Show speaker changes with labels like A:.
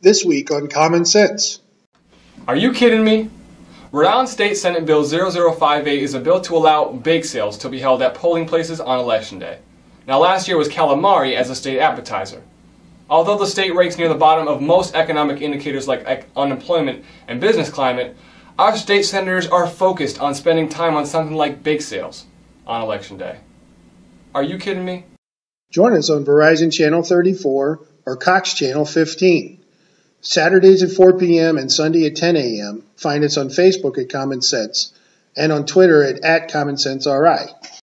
A: This week on Common Sense.
B: Are you kidding me? Rhode Island State Senate Bill 0058 is a bill to allow bake sales to be held at polling places on election day. Now, last year was calamari as a state appetizer. Although the state ranks near the bottom of most economic indicators like unemployment and business climate, our state senators are focused on spending time on something like bake sales on election day. Are you kidding me?
A: Join us on Verizon Channel 34 or Cox Channel 15. Saturdays at 4 p.m. and Sunday at 10 a.m. Find us on Facebook at Common Sense and on Twitter at, at Common Sense RI.